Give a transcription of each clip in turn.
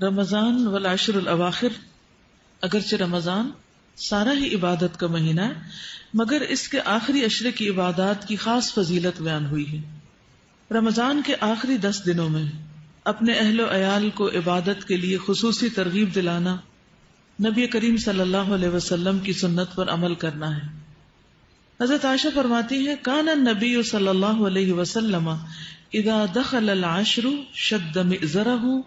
रमज़ान वल अवाखिर, अगरचे रमज़ान सारा ही इबादत का महीना है, मगर इसके आखिरी अशरे की इबादत की खास फजीलत बयान हुई है। रमज़ान के आखिरी दस दिनों में अपने अहलो अयाल को इबादत के लिए खसूसी तरगीब दिलाना, नबी करीम सल्लल्लाहु अलैहि वसल्लम की सुन्नत पर अमल करना है। हज़रत आशा फरमाती है, कान नबी सल्लल्लाहु अलैहि वसल्लम इदा दखल आशरु मिज़रहु व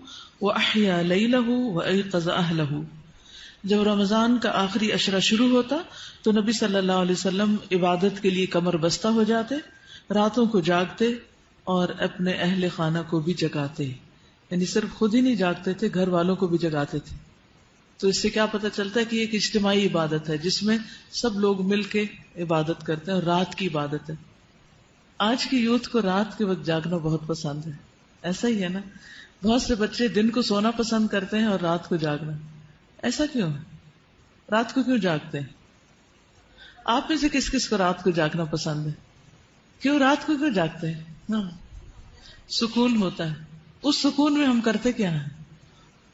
अहया लैलहु व अयक़ज़ अहलहु जब रमज़ान का आखिरी अशरा शुरू होता तो नबी सल्लल्लाहु अलैहि वसल्लम इबादत के लिए कमर बस्ता हो जाते रातों को जागते और अपने अहले खाना को भी जगाते यानी सिर्फ़ खुद ही नहीं जागते थे घर वालों को भी जगाते थे तो इससे क्या पता चलता है कि एक इज्तमाही इबादत है जिसमें सब लोग मिलके इबादत करते हैं और रात की इबादत है आज की यूथ को रात के वक्त जागना बहुत पसंद है ऐसा ही है ना? बहुत से बच्चे दिन को सोना पसंद करते हैं और रात को जागना। ऐसा क्यों है? रात को क्यों जागते हैं? आप में से किस किस को रात को जागना पसंद है? क्यों रात को क्यों जागते हैं? ना। सुकून होता है। उस सुकून में हम करते क्या है?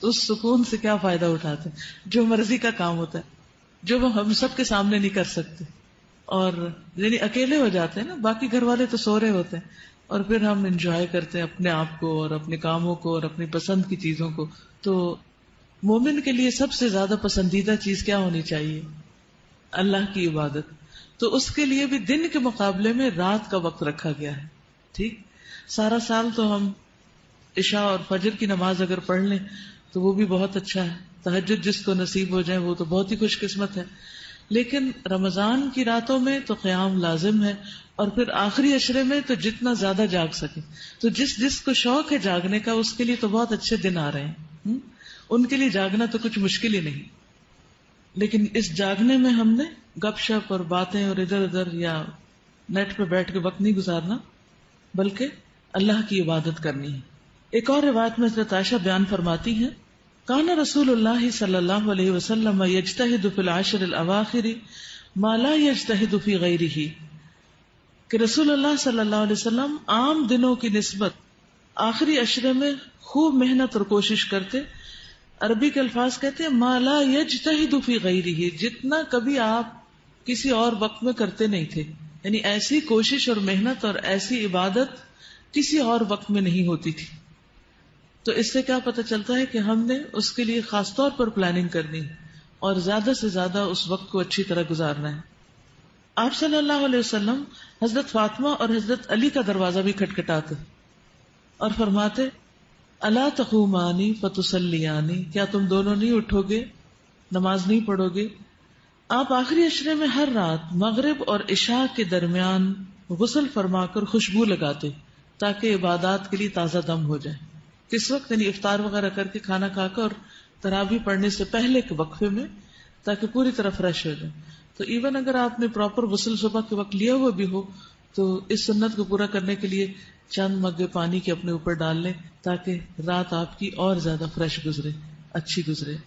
उस सुकून से क्या फ़ायदा उठाते हैं? जो मर्ज़ी का काम होता है। जो हम सबके सामने नहीं कर सकते। और यानी अकेले हो जाते हैं ना? बाकी घर वाले तो सो रहे होते हैं। और फिर हम इंजॉय करते हैं अपने आप को और अपने कामों को और अपनी पसंद की चीज़ों को। तो मोमिन के लिए सबसे ज़्यादा पसंदीदा चीज़ क्या होनी चाहिए? अल्लाह की इबादत। तो उसके लिए भी दिन के मुकाबले में रात का वक्त रखा गया है, ठीक? सारा साल तो हम इशा और फजर की नमाज़ अगर पढ़ लें तो वो भी बहुत अच्छा है। तहजद जिसको नसीब हो जाए, वो तो बहुत ही खुशकिस्मत है। लेकिन रमज़ान की रातों में तो क्याम लाजिम है और फिर आखिरी अशरे में तो जितना ज़्यादा जाग सके। तो जिस जिसको शौक है जागने का, उसके लिए तो बहुत अच्छे दिन आ रहे हैं हुँ? उनके लिए जागना तो कुछ मुश्किल ही नहीं। लेकिन इस जागने में हमने गपशप और बातें और इधर उधर या नेट पे बैठ के वक्त नहीं गुजारना, बल्कि अल्लाह की इबादत करनी है। एक और रिवायत में हज़रत आशा बयान फरमाती है काना रसूल सल्लल्लाहु अलैहि वसल्लम यजतहिदु फिल आशर अल अवाखिर माला यजतहिदु फ़ी गैरिही कि रसूलुल्लाह सल्लल्लाहु अलैहि वसल्लम आम दिनों की निस्बत आखिरी अशरे में खूब मेहनत और कोशिश करते अरबी के अल्फाज कहते हैं माला यजतहिदुफी गैरी ही जितना कभी आप किसी और वक्त में करते नहीं थे यानी ऐसी कोशिश और मेहनत और ऐसी इबादत किसी और वक्त में नहीं होती थी तो इससे क्या पता चलता है कि हमने उसके लिए खासतौर पर प्लानिंग करनी और ज़्यादा से ज़्यादा उस वक्त को अच्छी तरह गुजारना है। आप सल्लल्लाहु अलैहि वसल्लम हज़रत फातिमा और हज़रत अली का दरवाज़ा भी खटखटाते और फरमाते, अला तकूमानी फतुसलियानी क्या तुम दोनों नहीं उठोगे, नमाज़ नहीं पढ़ोगे? आप आखिरी अशरे में हर रात मगरब और इशा के दरमियान गुसल फरमाकर खुशबू लगाते ताकि इबादत के लिए ताज़ा दम हो जाए। किस वक्त यानी इफ्तार वगैरह करके खाना खाकर और तरावी पढ़ने से पहले के वक्फे में, ताकि पूरी तरह फ्रेश हो जाए। तो इवन अगर आपने प्रॉपर गुसल सुबह के वक्त लिया हुआ भी हो तो इस सुन्नत को पूरा करने के लिए चंद मग्गे पानी के अपने ऊपर डाल लें, ताकि रात आपकी और ज़्यादा फ्रेश गुजरे, अच्छी गुजरे।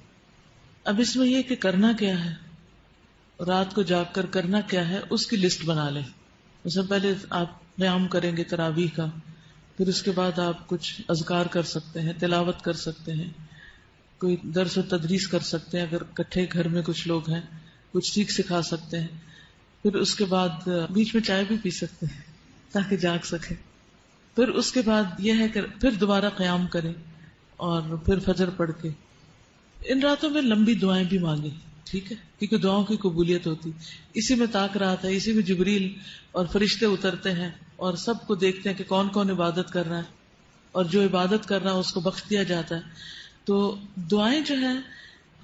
अब इसमें यह कि करना क्या है? रात को जागकर करना क्या है? उसकी लिस्ट बना लें। उससे पहले आप व्यायाम करेंगे तरावी का फिर उसके बाद आप कुछ अजगार कर सकते हैं, तिलावत कर सकते हैं, कोई दरस तदरीस कर सकते हैं, अगर कट्ठे घर में कुछ लोग हैं, कुछ सीख सिखा सकते हैं। फिर उसके बाद, बीच में चाय भी पी सकते हैं, ताकि जाग सके। फिर उसके बाद यह है कि फिर दोबारा क्याम करें और फिर फजर पढ़ के। इन रातों में लंबी दुआएँ भी मांगे, ठीक है? क्योंकि दुआओं की कबूलियत होती। इसी में ताक रहा था इसी में जबरील और फरिश्ते उतरते हैं। और सबको देखते हैं कि कौन कौन इबादत कर रहा है। और जो इबादत कर रहा है, उसको बख्श दिया जाता है। तो दुआएँ जो है,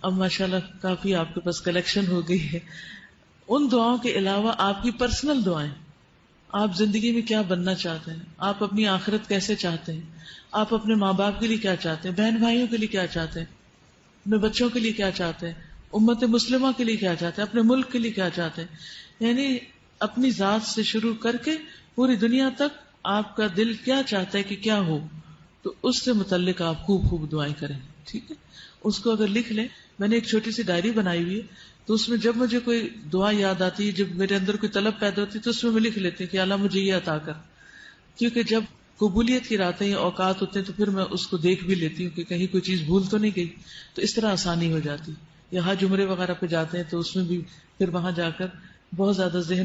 अब माशाल्लाह काफ़ी आपके पास कलेक्शन हो गई है। उन दुआओं के अलावा आपकी पर्सनल दुआएँ। आप ज़िंदगी में क्या बनना चाहते हैं? आप अपनी आखिरत कैसे चाहते हैं? आप अपने माँ बाप के लिए क्या चाहते हैं? बहन भाइयों के लिए क्या चाहते हैं? अपने बच्चों के लिए क्या चाहते हैं? उम्मत मुस्लिमा के लिए क्या चाहते हैं? अपने मुल्क के लिए क्या चाहते हैं? यानी अपनी जात से शुरू करके पूरी दुनिया तक आपका दिल क्या चाहता है कि क्या हो तो उससे मुतलिक आप खूब खूब दुआएँ करें, ठीक है? उसको अगर लिख लें, मैंने एक छोटी सी डायरी बनाई हुई है तो उसमें जब मुझे कोई दुआ याद आती है, जब मेरे अंदर कोई तलब पैदा होती है तो उसमें मैं लिख लेती हूँ कि अल्लाह मुझे ये अता कर। क्योंकि जब कबूलियत की रातें या औकात होते हैं तो फिर मैं उसको देख भी लेती हूँ कि कहीं कोई चीज़ भूल तो नहीं गई तो इस तरह आसानी हो जाती या हज उम्रे वगैरह पे जाते हैं तो उसमें भी फिर वहाँ जाकर बहुत ज़्यादा जहन